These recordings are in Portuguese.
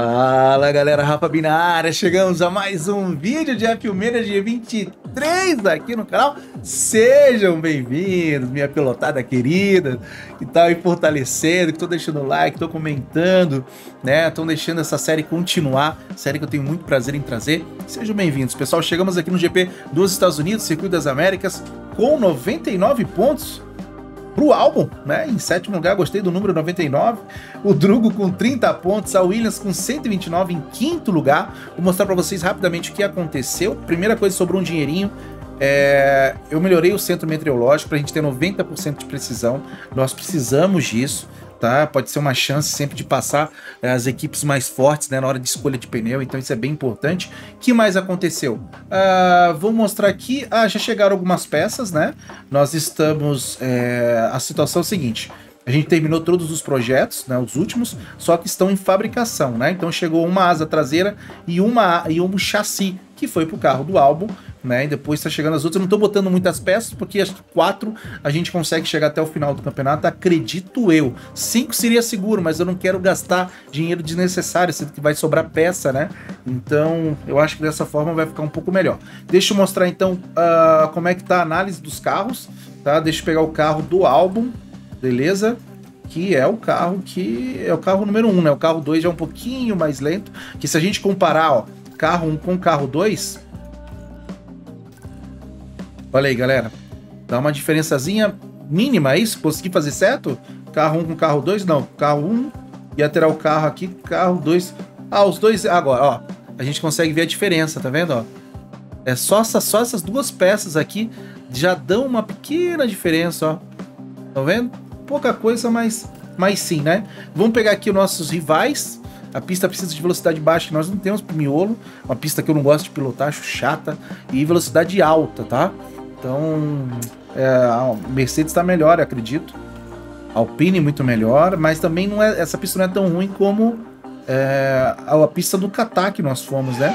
Fala galera, Rafa Binária, chegamos a mais um vídeo de F1 Manager 23 aqui no canal. Sejam bem-vindos, minha pilotada querida, que tá aí fortalecendo, que tô deixando like, tô comentando, né? Estão deixando essa série continuar, série que eu tenho muito prazer em trazer. Sejam bem-vindos, pessoal. Chegamos aqui no GP dos Estados Unidos, Circuito das Américas, com 99 pontos pro álbum, né? Em sétimo lugar, gostei do número 99. O Drugo com 30 pontos, a Williams com 129 em quinto lugar. Vou mostrar para vocês rapidamente o que aconteceu. Primeira coisa, sobrou um dinheirinho. É, eu melhorei o centro meteorológico para a gente ter 90% de precisão. Nós precisamos disso tá? Pode ser uma chance sempre de passar eh, as equipes mais fortes né, na hora de escolha de pneu, então isso é bem importante. O que mais aconteceu? Uh, vou mostrar aqui, ah, já chegaram algumas peças, né? Nós estamos, é, a situação é a seguinte, a gente terminou todos os projetos, né, os últimos, só que estão em fabricação, né? Então chegou uma asa traseira e uma e um chassi que foi pro carro do álbum né? E depois tá chegando as outras. Eu não tô botando muitas peças, porque as quatro a gente consegue chegar até o final do campeonato, acredito eu. Cinco seria seguro, mas eu não quero gastar dinheiro desnecessário, sendo que vai sobrar peça, né? Então, eu acho que dessa forma vai ficar um pouco melhor. Deixa eu mostrar então uh, como é que tá a análise dos carros, tá? Deixa eu pegar o carro do álbum, beleza? que é o carro que é o carro número 1, um, né? O carro 2 já é um pouquinho mais lento, que se a gente comparar, ó, carro 1 um com carro 2, Olha aí, galera. Dá uma diferençazinha mínima, é isso? Consegui fazer certo? Carro 1 com carro 2? Não, carro 1 ia ter o carro aqui, carro 2. Ah, os dois agora, ó. A gente consegue ver a diferença, tá vendo, ó? É só, essa, só essas duas peças aqui já dão uma pequena diferença, ó. Tá vendo? Pouca coisa, mas, mas sim, né? Vamos pegar aqui os nossos rivais. A pista precisa de velocidade baixa, que nós não temos pro miolo. Uma pista que eu não gosto de pilotar, acho chata. E velocidade alta, tá? Então, é, a Mercedes está melhor, acredito. Alpine muito melhor, mas também não é, essa pista não é tão ruim como é, a, a, pista do Qatar que nós fomos, né?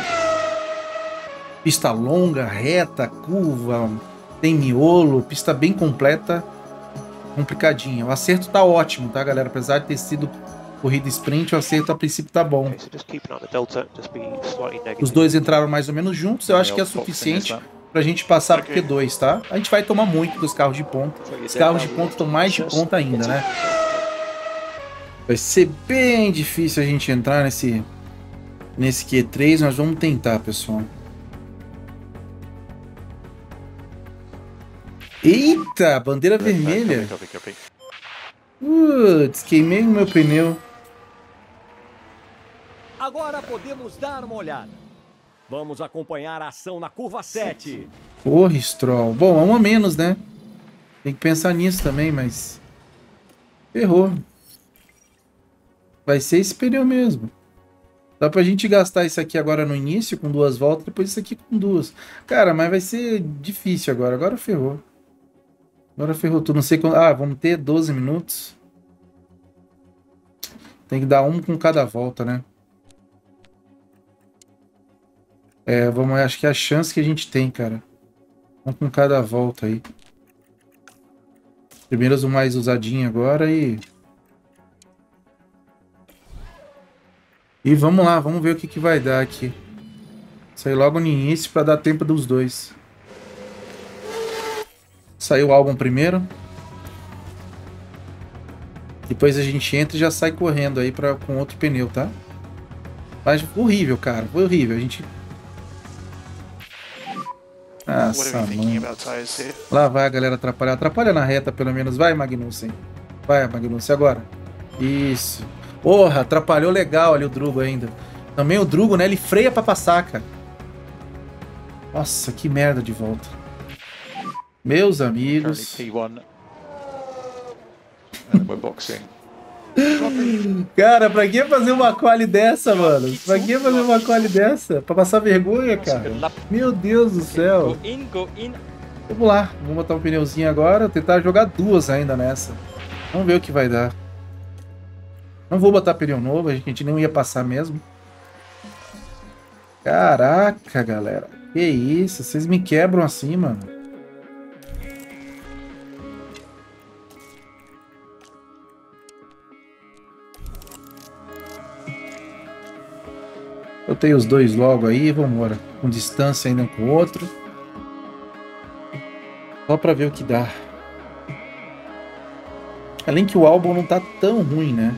Pista longa, reta, curva, tem miolo, pista bem completa, complicadinha. O acerto tá ótimo, tá, galera? Apesar de ter sido corrida sprint, o acerto a princípio tá bom. Os dois entraram mais ou menos juntos, eu acho que é suficiente pra gente passar pro Q2, tá? A gente vai tomar muito dos carros de ponta. Os carros de ponta estão mais de ponta ainda, né? Vai ser bem difícil a gente entrar nesse, nesse Q3, mas vamos tentar, pessoal. Eita, bandeira vermelha. Putz, queimei o meu pneu. Agora podemos dar uma olhada. Vamos acompanhar a ação na curva 7. Porra, Stroll. Bom, é um a menos, né? Tem que pensar nisso também, mas... Ferrou. Vai ser esse pneu mesmo. Dá pra gente gastar isso aqui agora no início com duas voltas, depois isso aqui com duas. Cara, mas vai ser difícil agora. Agora ferrou. Agora ferrou tudo. Não sei quando... Ah, vamos ter 12 minutos. Tem que dar um com cada volta, né? É, vamos, acho que é a chance que a gente tem, cara. Vamos com cada volta aí. Primeiras o mais usadinho agora e... E vamos lá, vamos ver o que, que vai dar aqui. Sair logo no início para dar tempo dos dois. Saiu o álbum primeiro. Depois a gente entra e já sai correndo aí pra, com outro pneu, tá? Mas horrível, cara. Foi horrível. A gente nossa, Lá vai a galera atrapalhar. Atrapalha na reta, pelo menos. Vai, Magnussen. Vai, Magnussen, agora. Isso. Porra, atrapalhou legal ali o Drugo ainda. Também o Drugo, né? Ele freia pra passar, cara. Nossa, que merda de volta. Meus amigos. Cara, pra que fazer uma quali dessa, mano? Pra que fazer uma quali dessa? Pra passar vergonha, cara? Meu Deus do céu. Vamos lá, vamos botar um pneuzinho agora. Tentar jogar duas ainda nessa. Vamos ver o que vai dar. Não vou botar pneu novo, a gente não ia passar mesmo. Caraca, galera. Que isso? Vocês me quebram assim, mano. Soltei os dois logo aí, vambora. Com distância ainda um com o outro. Só pra ver o que dá. Além que o álbum não tá tão ruim, né?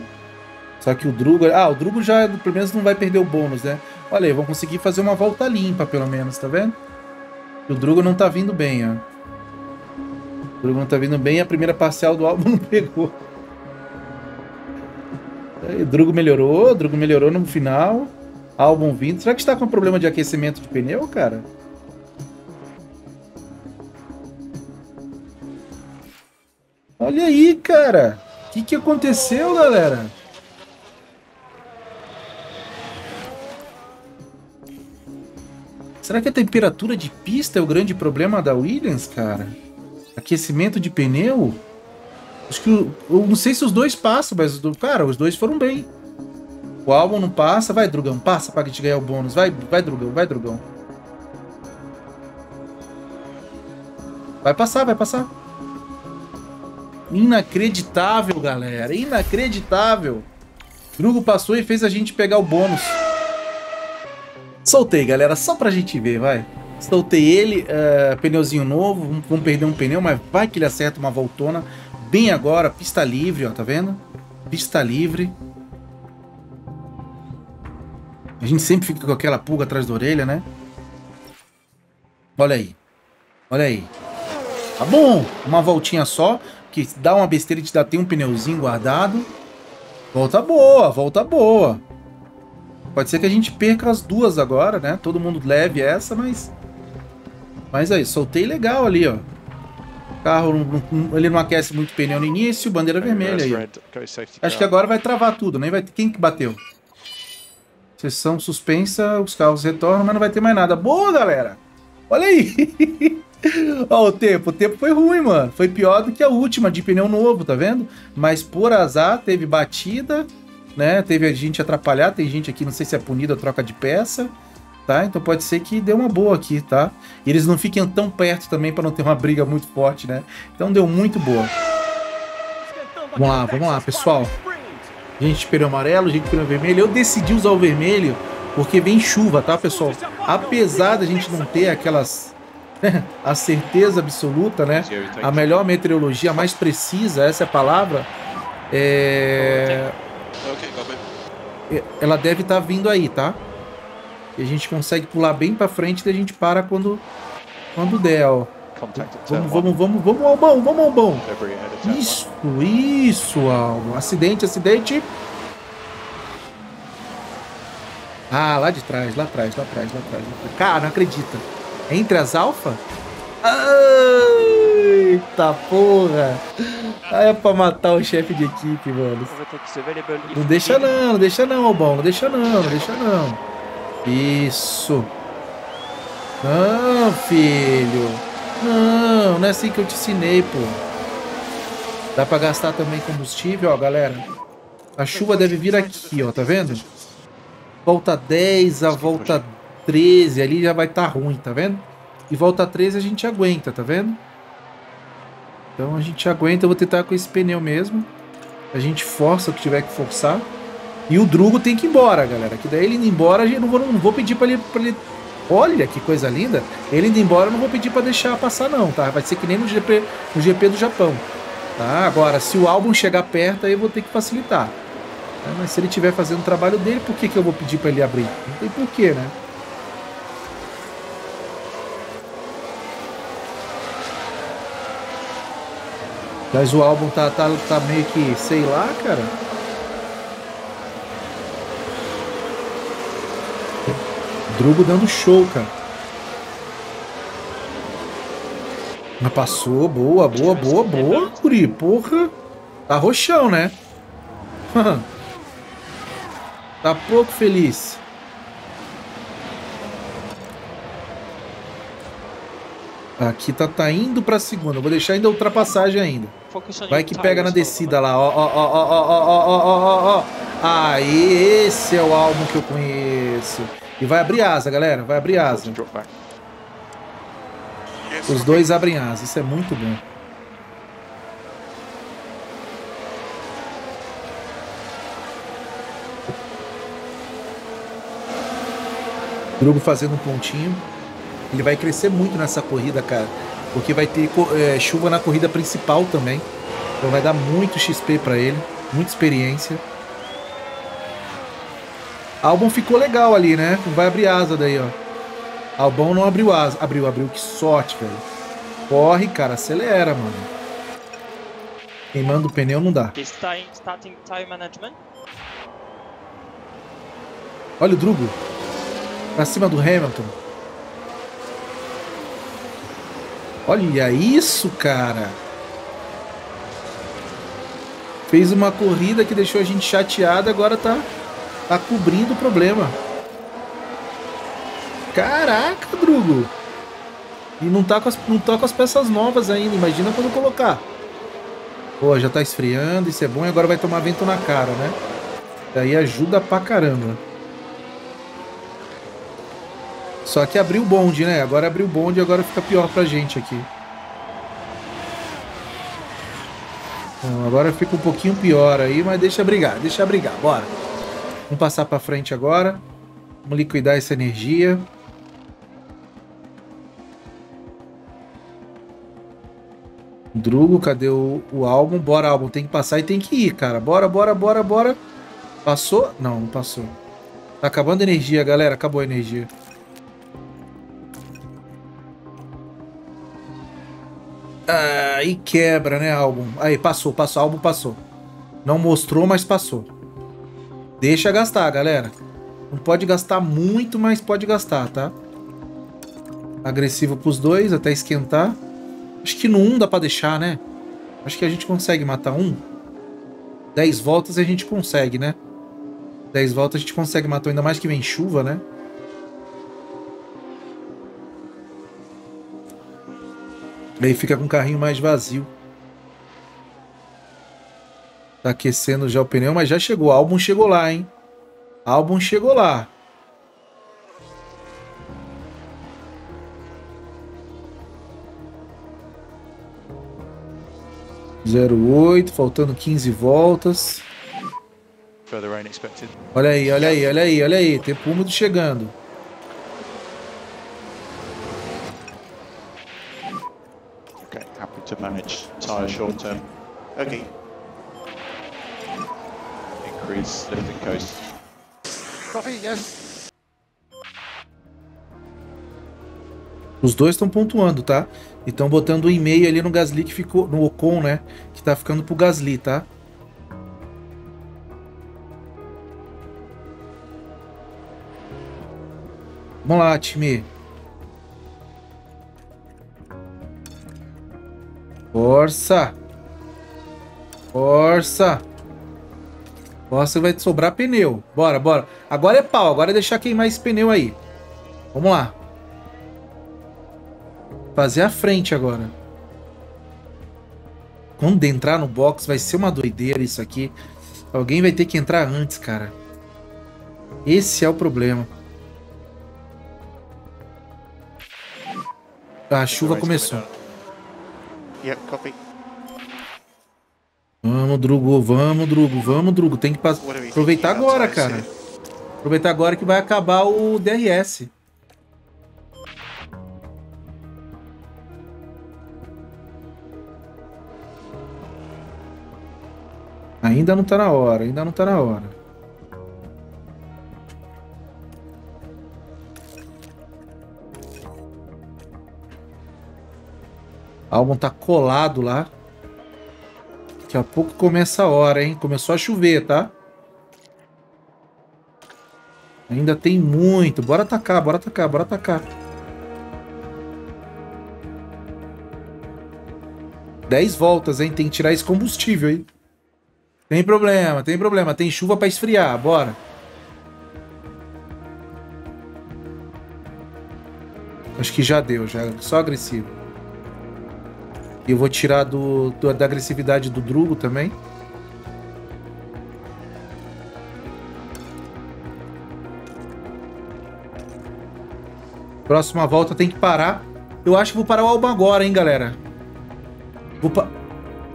Só que o Drugo... Ah, o Drugo já, pelo menos, não vai perder o bônus, né? Olha aí, vamos conseguir fazer uma volta limpa, pelo menos, tá vendo? O Drugo não tá vindo bem, ó. O Drugo não tá vindo bem a primeira parcial do álbum não pegou. O Drugo melhorou, o Drugo melhorou no final. Álbum vindo. Será que está com problema de aquecimento de pneu, cara? Olha aí, cara. O que, que aconteceu, galera? Será que a temperatura de pista é o grande problema da Williams, cara? Aquecimento de pneu? Acho que eu não sei se os dois passam, mas cara, os dois foram bem. O álbum não passa, vai Drugão, passa pra gente ganhar o bônus. Vai, vai Drugão, vai Drugão. Vai passar, vai passar. Inacreditável, galera. Inacreditável. Drugo passou e fez a gente pegar o bônus. Soltei, galera, só pra gente ver, vai. Soltei ele, uh, pneuzinho novo, vamos perder um pneu, mas vai que ele acerta uma voltona. Bem agora, pista livre, ó, tá vendo? Pista livre. A gente sempre fica com aquela pulga atrás da orelha, né? Olha aí. Olha aí. Tá bom. Uma voltinha só. Que dá uma besteira de dar tem um pneuzinho guardado. Volta boa, volta boa. Pode ser que a gente perca as duas agora, né? Todo mundo leve essa, mas... Mas aí, soltei legal ali, ó. O carro, não, ele não aquece muito pneu no início, bandeira vermelha aí. Acho que agora vai travar tudo, nem vai. Quem que bateu? Sessão suspensa, os carros retornam, mas não vai ter mais nada. Boa, galera! Olha aí! Ó, o tempo. O tempo foi ruim, mano. Foi pior do que a última de pneu novo, tá vendo? Mas por azar, teve batida, né? Teve a gente atrapalhar. Tem gente aqui, não sei se é punida a troca de peça, tá? Então pode ser que deu uma boa aqui, tá? E eles não fiquem tão perto também para não ter uma briga muito forte, né? Então deu muito boa. Vamos lá, vamos lá, pessoal. Gente pneu amarelo, gente pneu vermelho. Eu decidi usar o vermelho porque vem chuva, tá, pessoal? Apesar da gente não ter aquelas a certeza absoluta, né? A melhor meteorologia, a mais precisa, essa é a palavra. É... Ela deve estar tá vindo aí, tá? E a gente consegue pular bem para frente e a gente para quando quando der, ó. Vamos, vamos, vamos, vamos, Albão, vamos, Albão. Isso, isso, Albão. Acidente, acidente. Ah, lá de trás, lá atrás, lá atrás, lá atrás. Cara, não acredita. Entre as alfa? Eita porra! Aí é pra matar o chefe de equipe, mano. Não deixa não, não deixa não, Albão. Não deixa não, não deixa não. Isso. Não, filho. Não, não é assim que eu te ensinei, pô. Dá pra gastar também combustível, ó, galera. A chuva deve vir aqui, ó, tá vendo? Volta 10, a volta 13 ali já vai estar tá ruim, tá vendo? E volta 13 a gente aguenta, tá vendo? Então a gente aguenta, eu vou tentar com esse pneu mesmo. A gente força o que tiver que forçar. E o Drugo tem que ir embora, galera. Que daí ele indo embora, eu não vou, não vou pedir pra ele, pra ele... Olha que coisa linda. Ele indo embora, eu não vou pedir pra deixar passar não, tá? Vai ser que nem no GP, no GP do Japão. Tá? Agora, se o álbum chegar perto, aí eu vou ter que facilitar. Tá? Mas se ele estiver fazendo o trabalho dele, por que, que eu vou pedir pra ele abrir? Não tem porquê, né? Mas o álbum tá, tá, tá meio que, sei lá, cara. Drugo dando show, cara. Mas passou, boa, boa, boa, boa, Curi, porra. Tá roxão, né? tá pouco feliz. Aqui tá, tá indo pra segunda. Vou deixar ainda a ultrapassagem ainda. Vai que pega na descida lá. Ó, ó, ó, ó, ó, ó, ó, ó, ó. Aí, esse é o álbum que eu conheço. E vai abrir asa, galera. Vai abrir asa. Os dois abrem asa. Isso é muito bom. Drugo fazendo um pontinho. Ele vai crescer muito nessa corrida, cara. Porque vai ter é, chuva na corrida principal também. Então vai dar muito XP para ele. Muita experiência. Albon ficou legal ali, né? Vai abrir asa daí, ó. Albon não abriu asa. Abriu, abriu. Que sorte, velho. Corre, cara. Acelera, mano. Queimando o pneu não dá. Olha o Drugo. Pra cima do Hamilton. Olha isso, cara. Fez uma corrida que deixou a gente chateado, agora tá, tá cobrindo o problema. Caraca, Drugo. E não tá, com as, não tá com as peças novas ainda. Imagina quando colocar. Pô, já tá esfriando, isso é bom. E agora vai tomar vento na cara, né? Daí ajuda pra caramba. Só que abriu o bonde, né? Agora abriu o bonde e agora fica pior pra gente aqui. Bom, agora fica um pouquinho pior aí, mas deixa brigar, deixa brigar, bora. Vamos passar pra frente agora. Vamos liquidar essa energia. Drugo, cadê o, o álbum? Bora, álbum. Tem que passar e tem que ir, cara. Bora, bora, bora, bora. Passou? Não, não passou. Tá acabando a energia, galera. Acabou a energia. Aí quebra, né, álbum? Aí, passou, passou. Álbum passou. Não mostrou, mas passou. Deixa gastar, galera. Não pode gastar muito, mas pode gastar, tá? Agressivo pros dois, até esquentar. Acho que no 1 dá pra deixar, né? Acho que a gente consegue matar um. 10 voltas a gente consegue, né? 10 voltas a gente consegue matar, ainda mais que vem chuva, né? Aí fica com o carrinho mais vazio. Tá aquecendo já o pneu, mas já chegou. O álbum chegou lá, hein? O álbum chegou lá. 08, faltando 15 voltas. Olha aí, olha aí, olha aí, olha aí. Tempo úmido chegando. Okay, happy to manage tire short term. Okay. Coast. Coffee, yes. Os dois estão pontuando, tá? E estão botando o um e-mail ali no Gasly que ficou. No Ocon, né? Que tá ficando pro Gasly, tá? Vamos lá, time. Força. Força. Força vai sobrar pneu. Bora, bora. Agora é pau. Agora é deixar queimar esse pneu aí. Vamos lá. Fazer a frente agora. Quando entrar no box vai ser uma doideira isso aqui. Alguém vai ter que entrar antes, cara. Esse é o problema. Ah, a chuva começou. Vamos, Drugo, vamos, Drugo, vamos, Drugo. Tem que aproveitar agora, cara. Aproveitar agora que vai acabar o DRS. Ainda não tá na hora, ainda não tá na hora. Álbum tá colado lá. Daqui a pouco começa a hora, hein? Começou a chover, tá? Ainda tem muito. Bora atacar, bora atacar, bora atacar. 10 voltas, hein? Tem que tirar esse combustível, hein? Tem problema, tem problema. Tem chuva para esfriar, bora. Acho que já deu, já. Só agressivo. E eu vou tirar do, do, da agressividade do Drugo também. Próxima volta tem que parar. Eu acho que vou parar o Alba agora, hein, galera. Vou pa...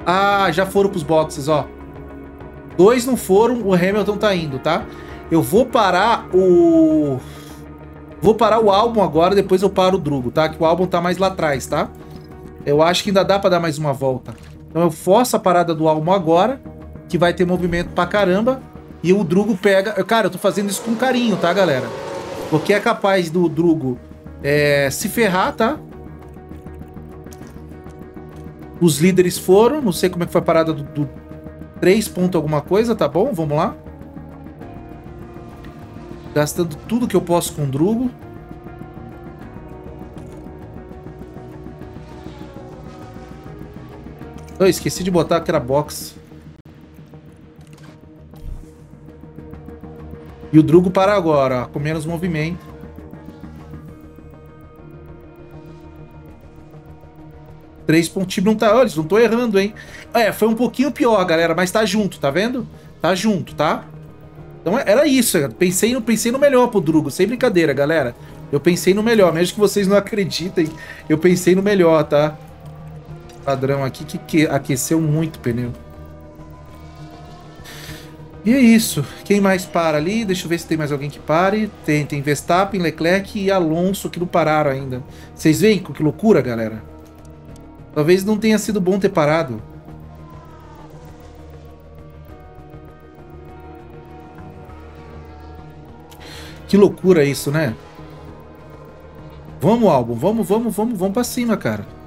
Ah, já foram pros boxes, ó. Dois não foram, o Hamilton tá indo, tá? Eu vou parar o... Vou parar o álbum agora, depois eu paro o Drugo, tá? Que o álbum tá mais lá atrás, tá? Eu acho que ainda dá pra dar mais uma volta. Então eu forço a parada do álbum agora, que vai ter movimento pra caramba. E o Drugo pega... Cara, eu tô fazendo isso com carinho, tá, galera? Porque é capaz do Drugo é, se ferrar, tá? Os líderes foram, não sei como é que foi a parada do, do 3 ponto alguma coisa, tá bom? Vamos lá. Gastando tudo que eu posso com o Drugo. Eu esqueci de botar aquela box. E o Drugo para agora, ó, com menos movimento. Três pontinhos não tá. Olha, eles não tô errando, hein? É, foi um pouquinho pior, galera, mas tá junto, tá vendo? Tá junto, tá? Então era isso, pensei no, pensei no melhor pro Drugo, sem brincadeira, galera. Eu pensei no melhor, mesmo que vocês não acreditem, eu pensei no melhor, tá? Padrão aqui que, que aqueceu muito o pneu. E é isso. Quem mais para ali? Deixa eu ver se tem mais alguém que pare. Tem, tem Verstappen, Leclerc e Alonso que não pararam ainda. Vocês veem que loucura, galera? Talvez não tenha sido bom ter parado. Que loucura isso, né? Vamos, álbum. Vamos, vamos, vamos, vamos pra cima, cara.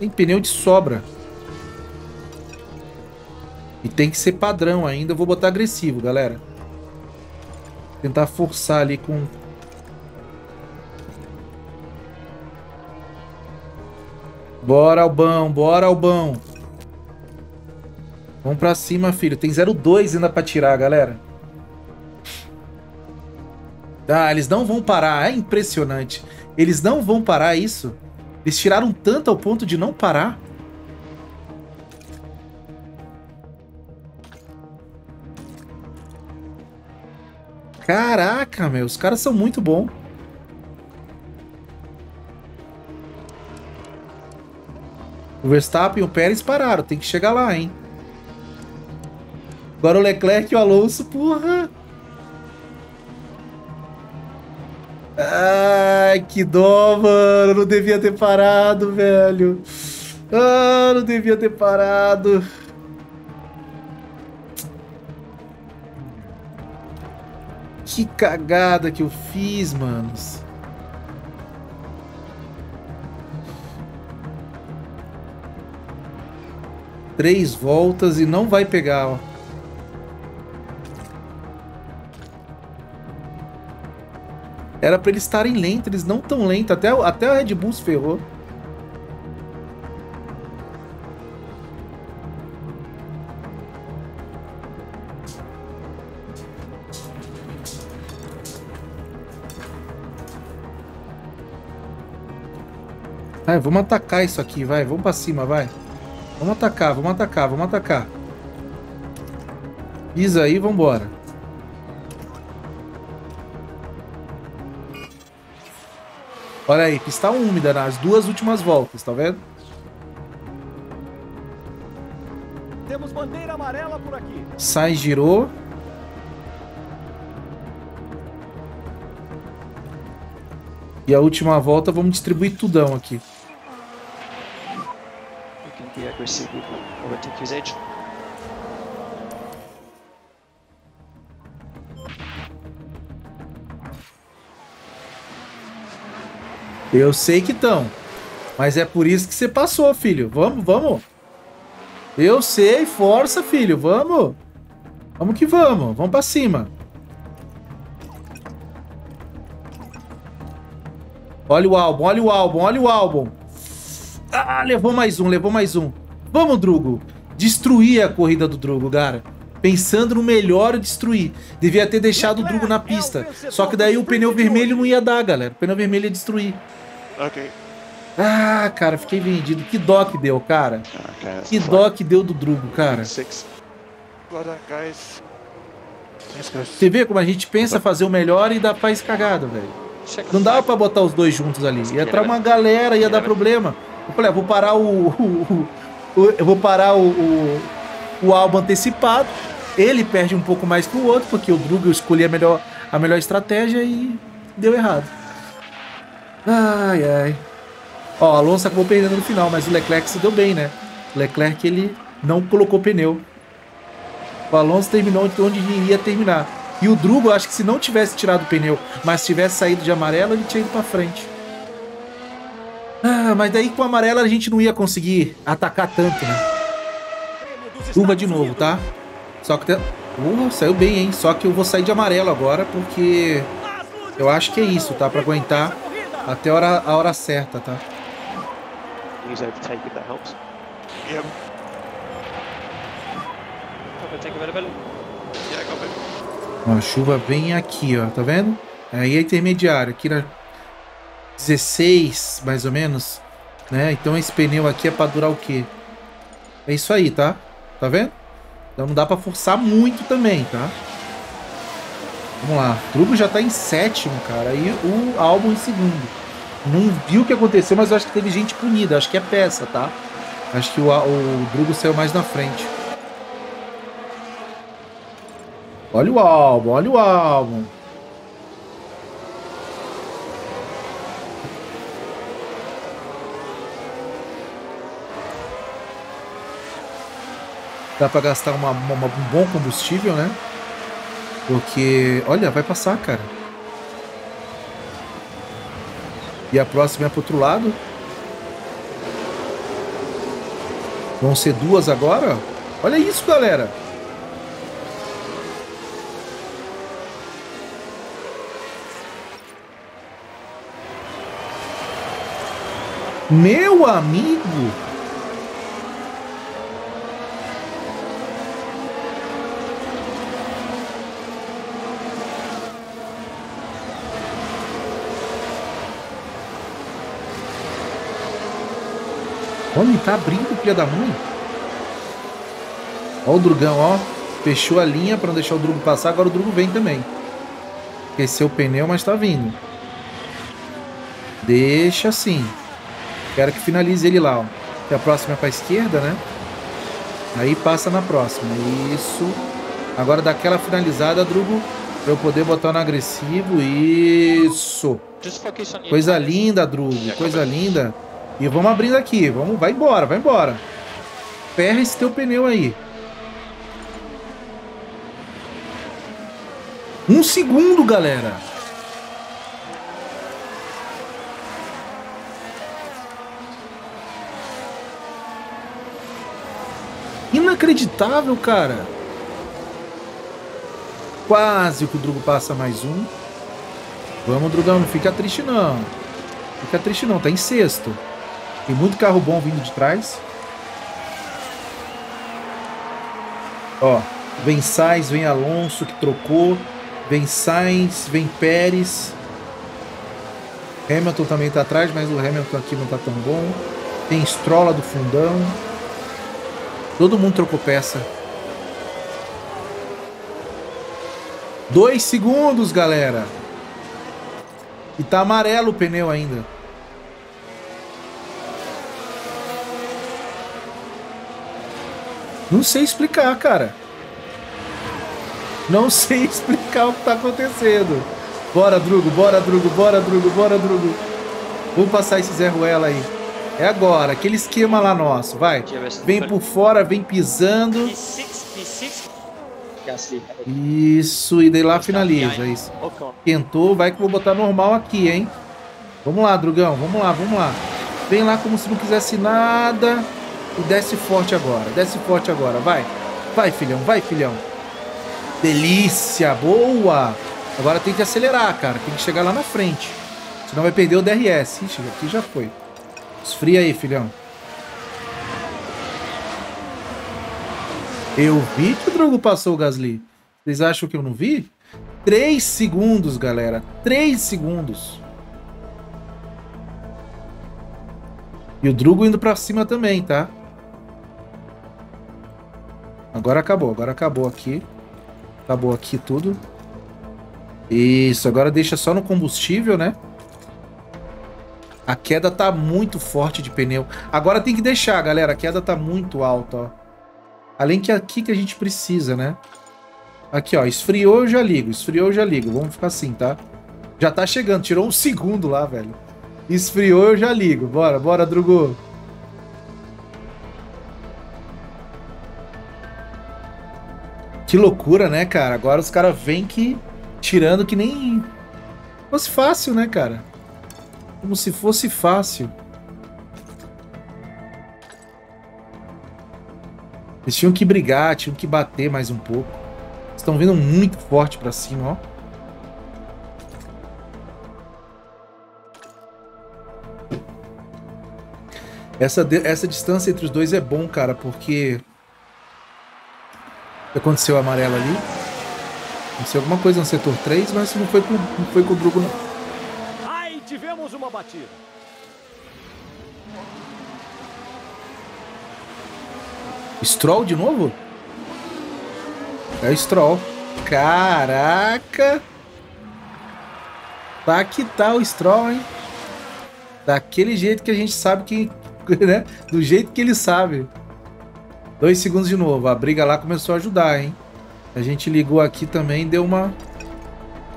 Tem pneu de sobra. E tem que ser padrão ainda. Eu vou botar agressivo, galera. Tentar forçar ali com... Bora, Albão. Bora, Albão. Vamos pra cima, filho. Tem 0,2 ainda pra tirar, galera. Ah, eles não vão parar. É impressionante. Eles não vão parar isso. Eles tiraram tanto ao ponto de não parar. Caraca, meu. Os caras são muito bons. O Verstappen e o Pérez pararam. Tem que chegar lá, hein. Agora o Leclerc e o Alonso, porra. Ai, que dó, mano. Não devia ter parado, velho. Ah, não devia ter parado. Que cagada que eu fiz, manos. Três voltas e não vai pegar, ó. Era pra eles estarem lentos, eles não tão lentos. Até, até a Red Bull se ferrou. Vai, vamos atacar isso aqui, vai. Vamos pra cima, vai. Vamos atacar, vamos atacar, vamos atacar. Pisa aí, vambora. Olha aí, pista úmida nas duas últimas voltas, tá vendo? Temos bandeira amarela por aqui. Sai, girou. E a última volta vamos distribuir tudão aqui. You can be aggressive overtake usage. Eu sei que estão. Mas é por isso que você passou, filho. Vamos, vamos. Eu sei, força, filho. Vamos. Vamos que vamos. Vamos pra cima. Olha o álbum, olha o álbum, olha o álbum. Ah, levou mais um, levou mais um. Vamos, Drugo. Destruir a corrida do Drugo, cara. Pensando no melhor destruir. Devia ter deixado o Drugo na pista. Só que daí o pneu vermelho não ia dar, galera. O pneu vermelho ia destruir. Okay. Ah, cara, fiquei vendido. Que dó que deu, cara. Okay, that's Que dó que deu do Drugo, cara. Six. Guys. Você vê como a gente pensa fazer o melhor e dá faz cagada, velho. Não dava pra botar os dois juntos ali. Ia entrar uma galera, ia dar problema. Eu falei, ah, vou parar o. o- o- eu vou parar o, o, o álbum antecipado. Ele perde um pouco mais que o outro, porque o Drugo eu escolhi a melhor, a melhor estratégia e deu errado. Ai, ai. Ó, o Alonso acabou perdendo no final, mas o Leclerc se deu bem, né? O Leclerc, ele não colocou pneu. O Alonso terminou onde iria terminar. E o Drugo, acho que se não tivesse tirado o pneu, mas tivesse saído de amarelo, ele tinha ido pra frente. Ah, mas daí com o amarelo a gente não ia conseguir atacar tanto, né? Curva de novo, tá? Só que... Uh, saiu bem, hein? Só que eu vou sair de amarelo agora, porque... Eu acho que é isso, tá? Pra aguentar até a hora, a hora certa, tá? Use overtake if that helps. Yep. Overtake available. Yeah, got it. Ó, a chuva vem aqui, ó, tá vendo? Aí é intermediário, aqui na 16, mais ou menos, né? Então esse pneu aqui é pra durar o quê? É isso aí, tá? Tá vendo? Então não dá pra forçar muito também, tá? Vamos lá. Trubo já tá em sétimo, cara. E o álbum em segundo. Não viu o que aconteceu, mas eu acho que teve gente punida. Acho que é peça, tá? Acho que o, o Drugo saiu mais na frente. Olha o álbum, olha o álbum. Dá pra gastar uma, uma- um bom combustível, né? Porque, olha, vai passar, cara. E a próxima é pro outro lado. Vão ser duas agora? Olha isso, galera. Meu amigo. Olha, ele tá abrindo, filha da mãe. Ó o Drugão, ó. Fechou a linha pra não deixar o Drugo passar. Agora o Drugo vem também. Aqueceu o pneu, mas tá vindo. Deixa assim. Quero que finalize ele lá, ó. Que a próxima é pra esquerda, né? Aí passa na próxima. Isso. Agora daquela finalizada, Drugo. Pra eu poder botar no agressivo. Isso. Coisa linda, Drugo. Coisa linda. E vamos abrindo aqui. Vamos, vai embora, vai embora. Ferra esse teu pneu aí. Um segundo, galera. Inacreditável, cara. Quase que o Drugo passa mais um. Vamos, Drugão, não fica triste não. Fica triste não, tá em sexto. Tem muito carro bom vindo de trás. Ó, vem Sainz, vem Alonso que trocou. Vem Sainz, vem Pérez. Hamilton também tá atrás, mas o Hamilton aqui não tá tão bom. Tem Stroll do fundão. Todo mundo trocou peça. Dois segundos, galera. E tá amarelo o pneu ainda. Não sei explicar, cara. Não sei explicar o que tá acontecendo. Bora, Drugo, bora, Drugo, bora, Drugo, bora, Drugo. Vamos passar esse Zé Ruela aí. É agora, aquele esquema lá nosso, vai. Vem por fora, vem pisando. P6, P6. Gasly. Isso, e daí lá finaliza. Isso. Tentou, vai que eu vou botar normal aqui, hein? Vamos lá, Drugão, vamos lá, vamos lá. Vem lá como se não quisesse nada. E desce forte agora, desce forte agora, vai. Vai, filhão, vai, filhão. Delícia, boa. Agora tem que acelerar, cara. Tem que chegar lá na frente. Senão vai perder o DRS. Ixi, aqui já foi. Esfria aí, filhão. Eu vi que o Drogo passou o Gasly. Vocês acham que eu não vi? 3 segundos, galera. 3 segundos. E o Drugo indo pra cima também, tá? Agora acabou, agora acabou aqui. Acabou aqui tudo. Isso, agora deixa só no combustível, né? A queda tá muito forte de pneu. Agora tem que deixar, galera. A queda tá muito alta, ó. Além que aqui que a gente precisa, né? Aqui, ó. Esfriou, eu já ligo. Esfriou, eu já ligo. Vamos ficar assim, tá? Já tá chegando. Tirou um segundo lá, velho. Esfriou, eu já ligo. Bora, bora, Drugo. Que loucura, né, cara? Agora os caras vêm que tirando que nem fosse fácil, né, cara? Como se fosse fácil. Eles tinham que brigar, tinham que bater mais um pouco. Estão vindo muito forte pra cima, ó. Essa, essa distância entre os dois é bom, cara, porque... Aconteceu o amarelo ali. Aconteceu alguma coisa no setor 3, mas não foi com, não foi com o Drugo, não. Ai, tivemos uma batida. Stroll de novo? É o Stroll. Caraca! Tá que tá o Stroll, hein? Daquele jeito que a gente sabe que... Né? Do jeito que ele sabe. Dois segundos de novo. A briga lá começou a ajudar, hein? A gente ligou aqui também, deu uma...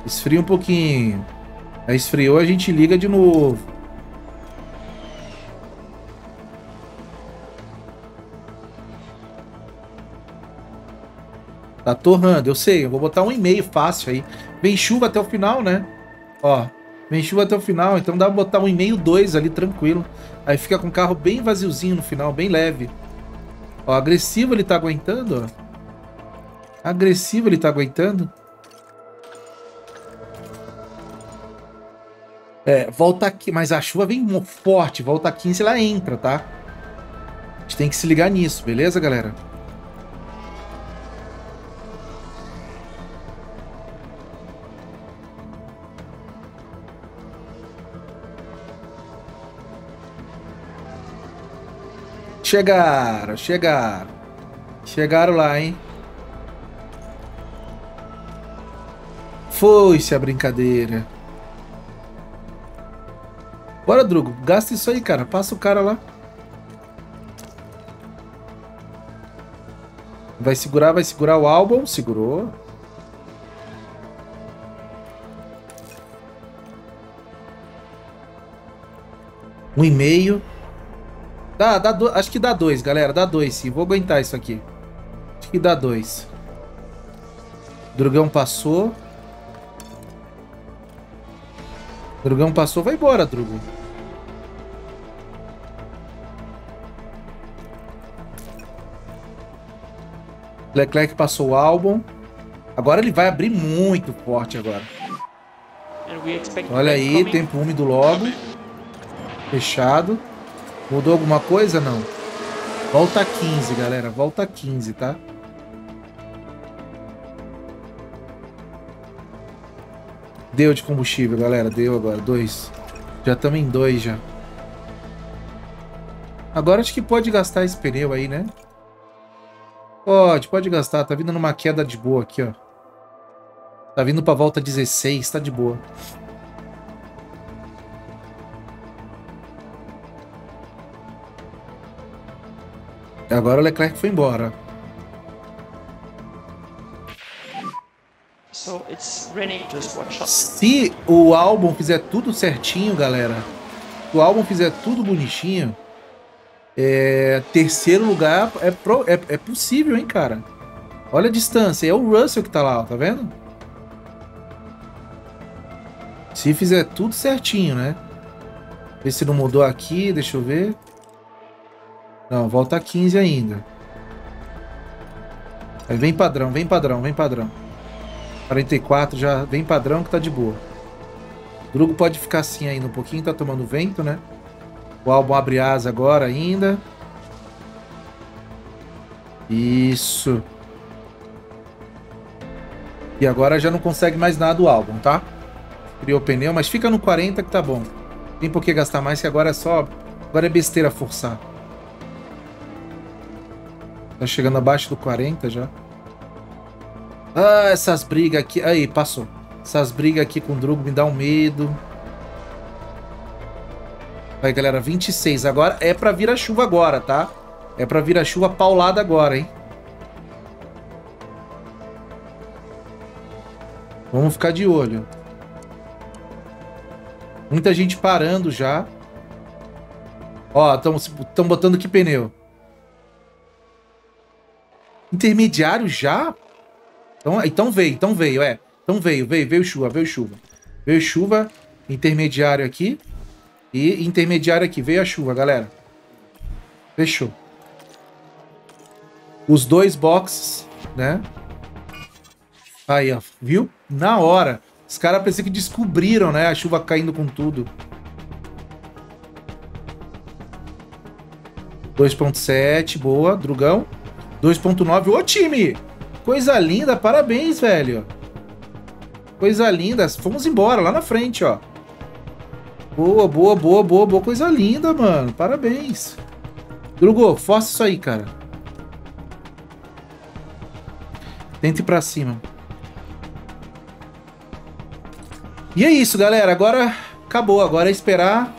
Esfria um pouquinho. Aí esfriou, a gente liga de novo. Tá torrando, eu sei. Eu vou botar um e-mail fácil aí. Vem chuva até o final, né? Ó, vem chuva até o final. Então dá pra botar um e-mail 2 ali, tranquilo. Aí fica com o carro bem vaziozinho no final, bem leve. Ó, agressivo ele tá aguentando, ó. Agressivo ele tá aguentando. É, volta aqui, mas a chuva vem forte, volta 15 ela entra, tá? A gente tem que se ligar nisso, beleza, galera? Chegaram, chegaram. Chegaram lá, hein? Foi-se a brincadeira. Bora, Drugo. Gasta isso aí, cara. Passa o cara lá. Vai segurar, vai segurar o álbum. Segurou. Um e meio. Dá, dá do... Acho que dá dois, galera. Dá dois, sim. Vou aguentar isso aqui. Acho que dá dois. Drugão passou. Drugão passou. Vai embora, Drugo. Leclerc passou o álbum. Agora ele vai abrir muito forte agora. Olha aí, tempo úmido logo. Fechado. Mudou alguma coisa? Não. Volta 15, galera. Volta 15, tá? Deu de combustível, galera. Deu agora. Dois. Já estamos em dois já. Agora acho que pode gastar esse pneu aí, né? Pode, pode gastar. Tá vindo numa queda de boa aqui, ó. Tá vindo pra volta 16, tá de boa. Agora o Leclerc foi embora. Se o álbum fizer tudo certinho, galera, se o álbum fizer tudo bonitinho, é, terceiro lugar é, pro, é, é, possível, hein, cara? Olha a distância. É o Russell que tá lá, ó, tá vendo? Se fizer tudo certinho, né? Ver se não mudou aqui, deixa eu ver. Não, volta a 15 ainda. Aí vem padrão, vem padrão, vem padrão. 44 já vem padrão que tá de boa. O Drugo pode ficar assim ainda um pouquinho, tá tomando vento, né? O álbum abre asa agora ainda. Isso. E agora já não consegue mais nada o álbum, tá? Criou pneu, mas fica no 40 que tá bom. Tem por que gastar mais, que agora é só... Agora é besteira forçar. Tá chegando abaixo do 40 já. Ah, essas brigas aqui. Aí, passou. Essas brigas aqui com o Drugo me dá um medo. Vai, galera, 26. Agora é pra vir a chuva agora, tá? É pra vir a chuva paulada agora, hein? Vamos ficar de olho. Muita gente parando já. Ó, estão botando que pneu? Intermediário já? Então, então veio, então veio, é. Então veio, veio, veio chuva, veio chuva. Veio chuva, intermediário aqui. E intermediário aqui. Veio a chuva, galera. Fechou. Os dois boxes, né? Aí, ó. Viu? Na hora. Os caras parecem que descobriram, né? A chuva caindo com tudo. 2.7, boa, Drugão. 2.9, ô time! Coisa linda, parabéns, velho. Coisa linda. Fomos embora, lá na frente, ó. Boa, boa, boa, boa, boa. Coisa linda, mano. Parabéns. Drugo, força isso aí, cara. Tente ir pra cima. E é isso, galera. Agora acabou. Agora é esperar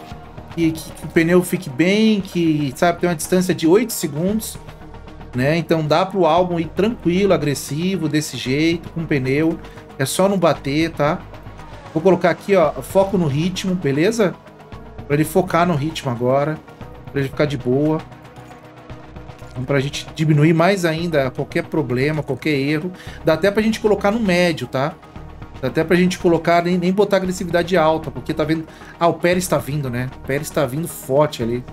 que, que, que o pneu fique bem, que, sabe, tem uma distância de 8 segundos né? Então dá pro álbum ir tranquilo, agressivo, desse jeito, com pneu. É só não bater, tá? Vou colocar aqui, ó, foco no ritmo, beleza? Pra ele focar no ritmo agora, pra ele ficar de boa. Então, pra gente diminuir mais ainda qualquer problema, qualquer erro. Dá até pra gente colocar no médio, tá? Dá até pra gente colocar, nem, nem botar agressividade alta, porque tá vendo... Ah, o Pérez tá vindo, né? O Pérez tá vindo forte ali.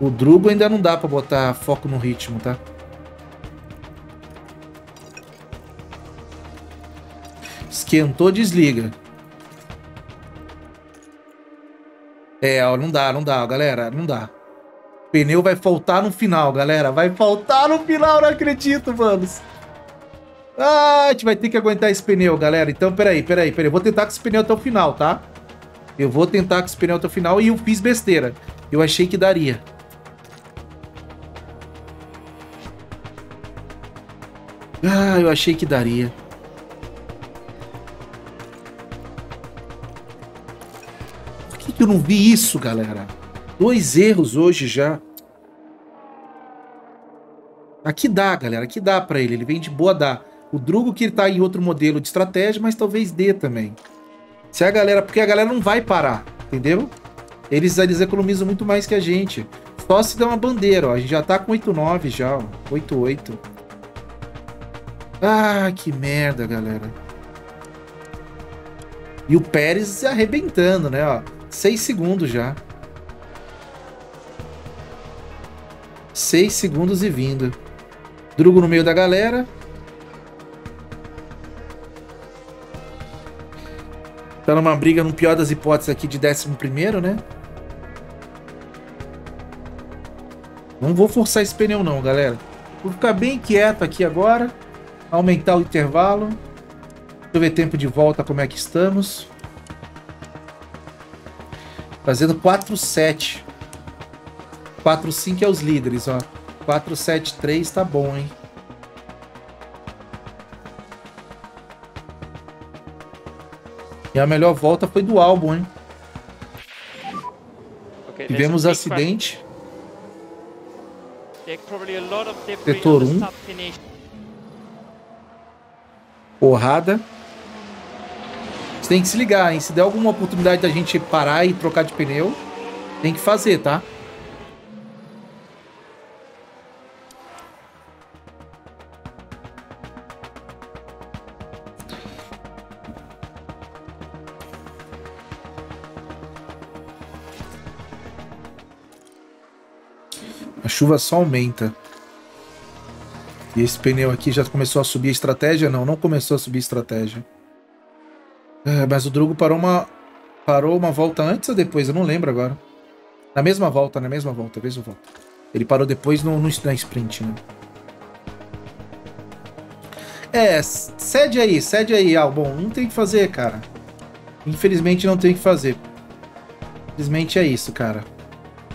O Drugo ainda não dá pra botar foco no ritmo, tá? Esquentou, desliga. É, ó, não dá, não dá, galera, não dá. Pneu vai faltar no final, galera. Vai faltar no final, não acredito, manos. Ah, a gente vai ter que aguentar esse pneu, galera. Então, peraí, peraí, peraí. Eu vou tentar com esse pneu até o final, tá? Eu vou tentar com esse pneu até o final e eu fiz besteira. Eu achei que daria. Ah, eu achei que daria. Por que, que eu não vi isso, galera? Dois erros hoje já. Aqui dá, galera. Aqui dá pra ele. Ele vem de boa dá. O Drugo que ele tá em outro modelo de estratégia, mas talvez dê também. Se a galera... Porque a galera não vai parar, entendeu? Eles, eles economizam muito mais que a gente. Só se der uma bandeira, ó. A gente já tá com 8-9 já, ó. 8-8. Ah, que merda, galera. E o Pérez arrebentando, né? Ó, seis segundos já. Seis segundos e vindo. Drugo no meio da galera. Tá numa briga, no pior das hipóteses aqui, de décimo primeiro, né? Não vou forçar esse pneu não, galera. Vou ficar bem quieto aqui agora aumentar o intervalo. Deixa eu ver tempo de volta, como é que estamos. Fazendo 4-7. 4-5 é os líderes, ó. 4-7-3 tá bom, hein? E a melhor volta foi do álbum, hein? Okay, Tivemos acidente. Setor 1 porrada. Você tem que se ligar, hein? Se der alguma oportunidade da gente parar e trocar de pneu, tem que fazer, tá? A chuva só aumenta. E esse pneu aqui já começou a subir a estratégia? Não, não começou a subir a estratégia. É, mas o Drugo parou uma, parou uma volta antes ou depois? Eu não lembro agora. Na mesma volta, na mesma volta, mesma volta. Ele parou depois no, no, na sprint, né? É, cede aí, cede aí, Albon. Não tem que fazer, cara. Infelizmente não tem que fazer. Infelizmente é isso, cara.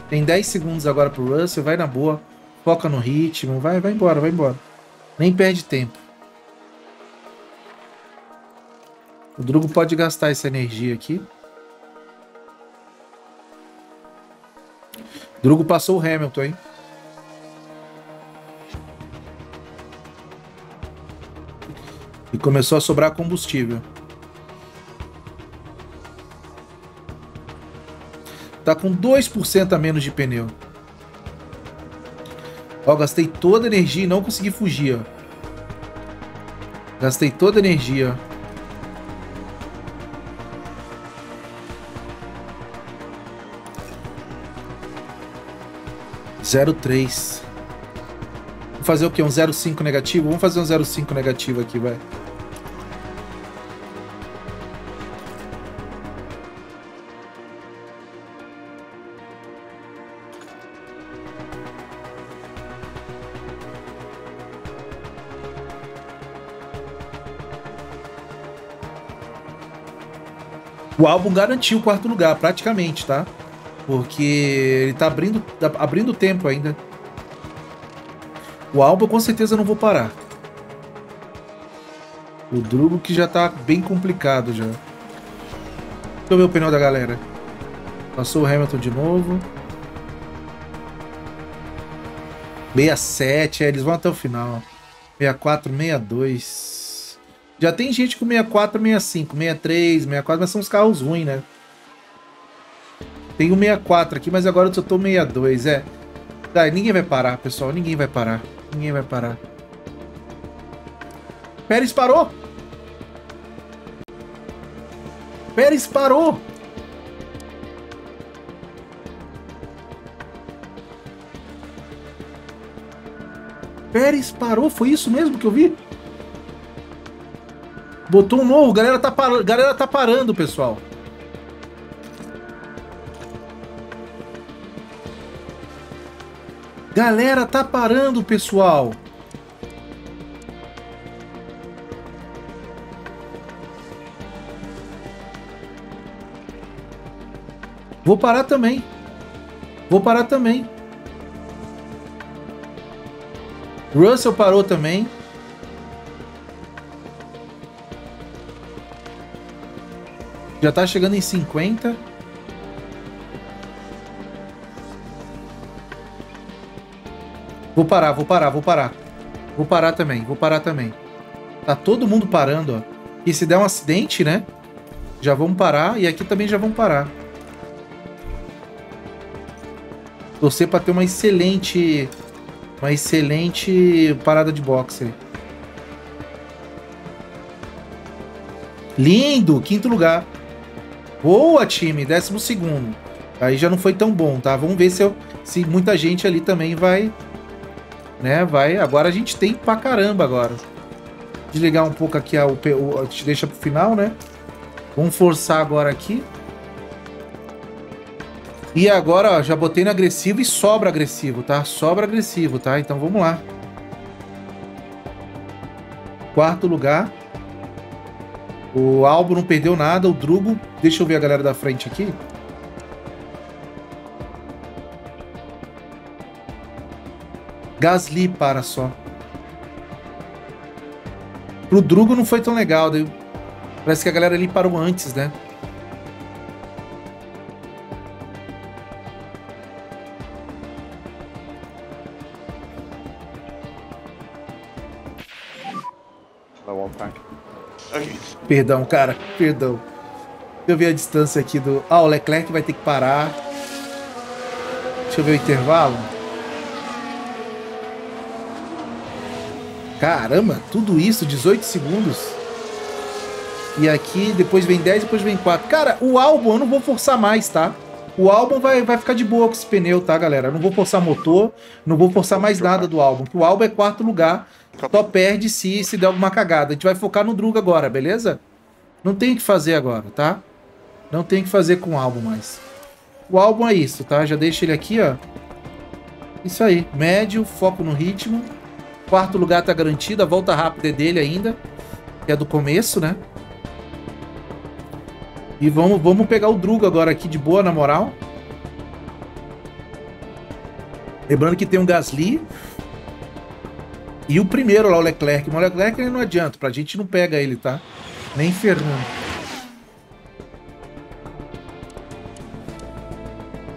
Tem 10 segundos agora pro Russell, vai na boa. Foca no ritmo, vai, vai embora, vai embora. Nem perde tempo. O Drugo pode gastar essa energia aqui. O Drugo passou o Hamilton, hein? E começou a sobrar combustível. Tá com 2% a menos de pneu. Ó, gastei toda a energia e não consegui fugir, ó. Gastei toda a energia, ó. Zero três. Vamos fazer o quê? Um 0,5 negativo? Vamos fazer um 0,5 negativo aqui, vai. O álbum garantiu o quarto lugar, praticamente, tá? Porque ele tá abrindo, tá abrindo tempo ainda. O álbum com certeza não vou parar. O Drugo que já tá bem complicado já. Deixa eu ver o pneu da galera. Passou o Hamilton de novo. 67, é, eles vão até o final. 64, 62. Já tem gente com 64, 65, 63, 64, mas são os carros ruins, né? Tem o 64 aqui, mas agora eu só tô 62, é. Tá, ninguém vai parar, pessoal, ninguém vai parar. Ninguém vai parar. Pérez parou! Pérez parou! Pérez parou, foi isso mesmo que eu vi? Botou um novo, galera tá, par... galera tá parando, pessoal. Galera tá parando, pessoal. Vou parar também. Vou parar também. Russell parou também. Já tá chegando em 50. Vou parar, vou parar, vou parar. Vou parar também, vou parar também. Tá todo mundo parando, ó. E se der um acidente, né? Já vamos parar. E aqui também já vamos parar. Torcer pra ter uma excelente... Uma excelente parada de boxe. Lindo! Quinto lugar. Boa, time. Décimo segundo. Aí já não foi tão bom, tá? Vamos ver se, eu, se muita gente ali também vai... Né? Vai... Agora a gente tem pra caramba agora. Desligar um pouco aqui a, o, a gente deixa pro final, né? Vamos forçar agora aqui. E agora, ó, já botei no agressivo e sobra agressivo, tá? Sobra agressivo, tá? Então vamos lá. Quarto lugar. O Albo não perdeu nada. O Drugo... Deixa eu ver a galera da frente aqui. Gasly para só. Pro Drugo não foi tão legal. Daí... Parece que a galera ali parou antes, né? Perdão, cara, perdão. Deixa eu ver a distância aqui do. Ah, o Leclerc vai ter que parar. Deixa eu ver o intervalo. Caramba, tudo isso, 18 segundos. E aqui depois vem 10, depois vem 4. Cara, o álbum eu não vou forçar mais, tá? O álbum vai, vai ficar de boa com esse pneu, tá, galera? Eu não vou forçar motor, não vou forçar mais nada do álbum. o álbum é quarto lugar. Só perde se, se der alguma cagada. A gente vai focar no Druga agora, beleza? Não tem o que fazer agora, tá? Não tem o que fazer com o álbum mais. O álbum é isso, tá? Já deixa ele aqui, ó. Isso aí. Médio, foco no ritmo. Quarto lugar tá garantido. A volta rápida é dele ainda. Que é do começo, né? E vamos, vamos pegar o Druga agora aqui de boa, na moral. Lembrando que tem um Gasly. E o primeiro lá, o Leclerc. O Leclerc não adianta, pra gente não pega ele, tá? Nem Fernando.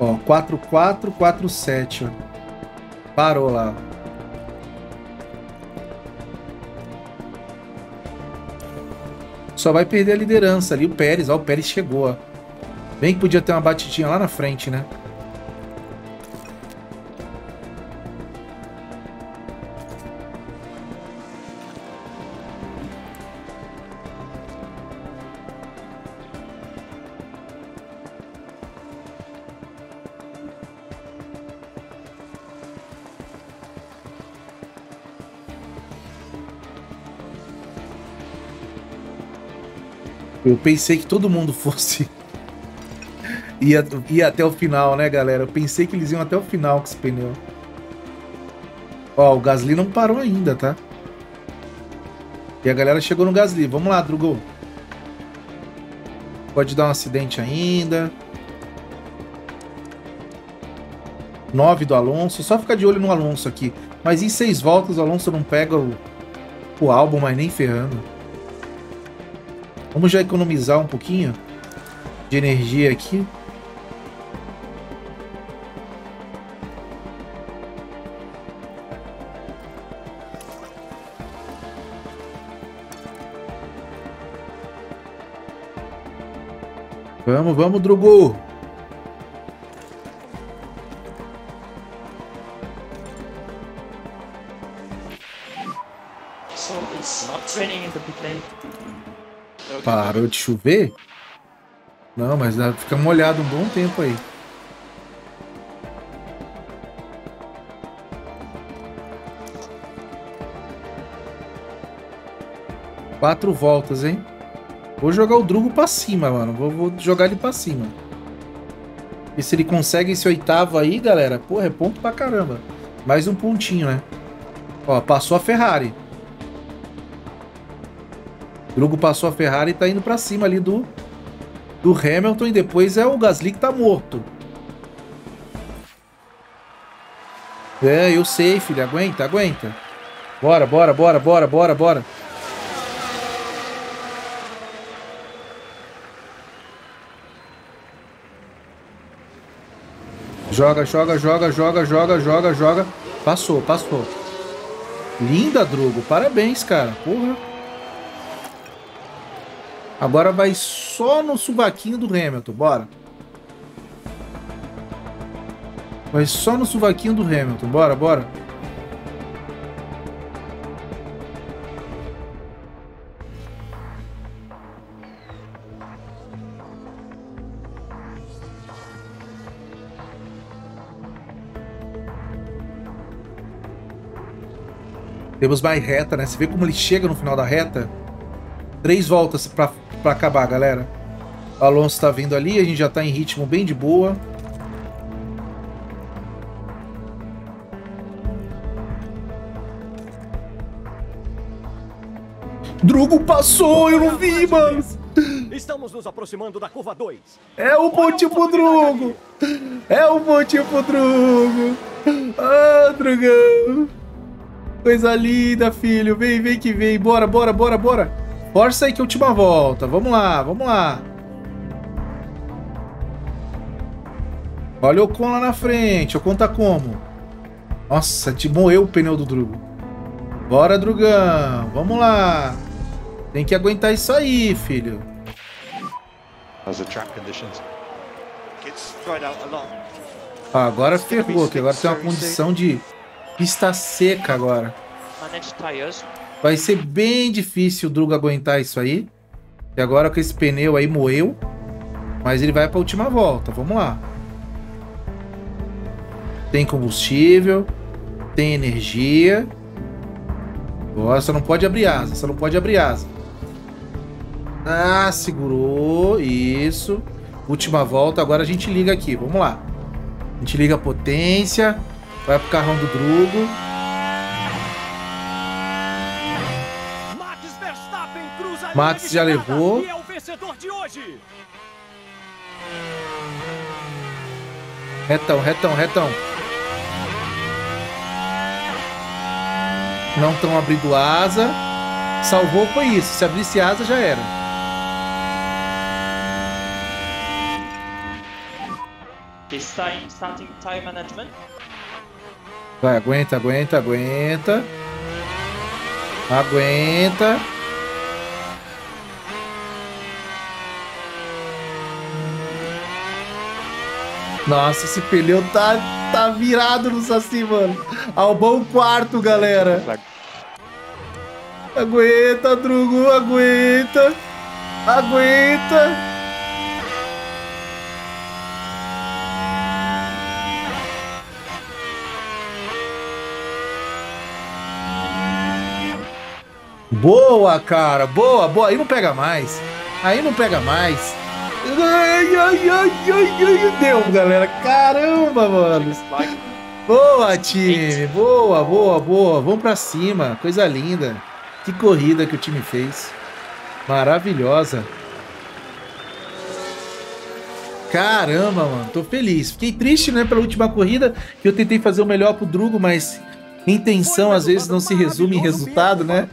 Ó, 4-4, 4-7, ó. Parou lá. Só vai perder a liderança ali, o Pérez. Ó, o Pérez chegou, ó. Bem que podia ter uma batidinha lá na frente, né? Eu pensei que todo mundo fosse. ia, ia até o final, né, galera? Eu pensei que eles iam até o final com esse pneu. Ó, o Gasly não parou ainda, tá? E a galera chegou no Gasly. Vamos lá, Drugo. Pode dar um acidente ainda. 9 do Alonso. Só ficar de olho no Alonso aqui. Mas em seis voltas o Alonso não pega o, o álbum, mas nem ferrando. Vamos já economizar um pouquinho de energia aqui. Vamos, vamos, Drugo! Parou de chover? Não, mas dá- fica molhado um bom tempo aí. Quatro voltas, hein? Vou jogar o Drugo pra cima, mano. Vou, vou jogar ele pra cima. E se ele consegue esse oitavo aí, galera, porra, é ponto pra caramba. Mais um pontinho, né? Ó, passou a Ferrari. Drugo passou a Ferrari e tá indo pra cima ali do, do Hamilton e depois é o Gasly que tá morto. É, eu sei, filho. Aguenta, aguenta. Bora, bora, bora, bora, bora, bora. Joga, joga, joga, joga, joga, joga, joga. Passou, passou. Linda, Drugo. Parabéns, cara. Porra. Agora vai só no suvaquinho do Hamilton, bora. Vai só no suvaquinho do Hamilton, bora, bora. Temos mais reta, né? Você vê como ele chega no final da reta? Três voltas pra, pra acabar, galera. O Alonso tá vindo ali, a gente já tá em ritmo bem de boa. Drugo passou, eu não vi, mano. Estamos nos aproximando da curva 2. É o pontinho pro Drugo. É o pontinho pro Drugo. Ah, Drugão. Coisa linda, filho. Vem, vem que vem. Bora, bora, bora, bora. Força aí que é a última volta. Vamos lá, vamos lá. Olha o Ocon lá na frente. O Ocon tá como? Nossa, te moeu o pneu do Drugo. Bora, Drugão. Vamos lá. Tem que aguentar isso aí, filho. Ah, agora ferrou, que agora tem uma condição de pista seca agora. Tires. Vai ser bem difícil o Drugo aguentar isso aí. E agora com esse pneu aí moeu. Mas ele vai para a última volta. Vamos lá. Tem combustível. Tem energia. Nossa, não pode abrir asa. Só não pode abrir asa. Ah, segurou. Isso. Última volta. Agora a gente liga aqui. Vamos lá. A gente liga a potência. Vai pro carrão do Drugo. Max já levou. E é o vencedor de hoje. Retão, retão, retão. Não estão abrindo asa. Salvou foi isso. Se abrisse asa já era. Starting, starting tire management. Vai, aguenta, aguenta, aguenta. Aguenta. Nossa, esse pneu tá, tá virado no Saci, mano. Albão quarto, galera. Aguenta, Drugo, aguenta. Aguenta. Boa, cara. Boa, boa. Aí não pega mais. Aí não pega mais. Ai, ai, ai, ai, ai. Deu, galera. Caramba, mano. Boa, time. Boa, boa, boa. Vamos pra cima. Coisa linda. Que corrida que o time fez. Maravilhosa. Caramba, mano. Tô feliz. Fiquei triste, né, pela última corrida, que eu tentei fazer o melhor pro Drugo, mas intenção às vezes não se resume em resultado, né?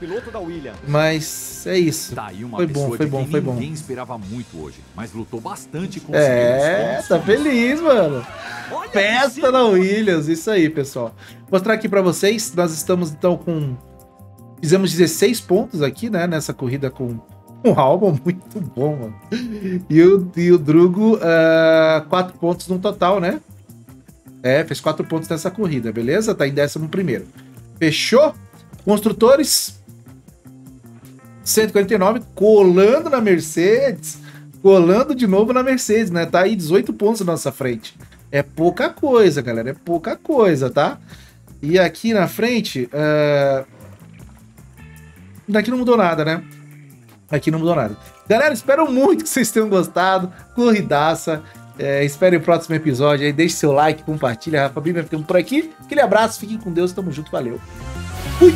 Mas é isso. Tá Foi bom, foi bom, foi bom. ninguém esperava muito hoje, mas lutou bastante conseguiu É, tá feliz, mano. Olha Festa na Williams, isso aí, pessoal. Vou mostrar aqui pra vocês, nós estamos então com fizemos 16 pontos aqui, né, nessa corrida com um álbum muito bom, mano. E o, e o Drugo, 4 pontos no total, né? É, fez 4 pontos nessa corrida, beleza? Tá em 11 primeiro. Fechou? Construtores 149 colando na Mercedes, colando de novo na Mercedes, né? Tá aí 18 pontos na nossa frente. É pouca coisa, galera, é pouca coisa, tá? E aqui na frente, ah, daqui não mudou nada, né? Aqui não mudou nada. Galera, espero muito que vocês tenham gostado. Corridaça. É, espere o próximo episódio aí. Deixe seu like, compartilha. Rafa Bim vai ficando por aqui. Aquele abraço, fiquem com Deus. Tamo junto, valeu. Fui!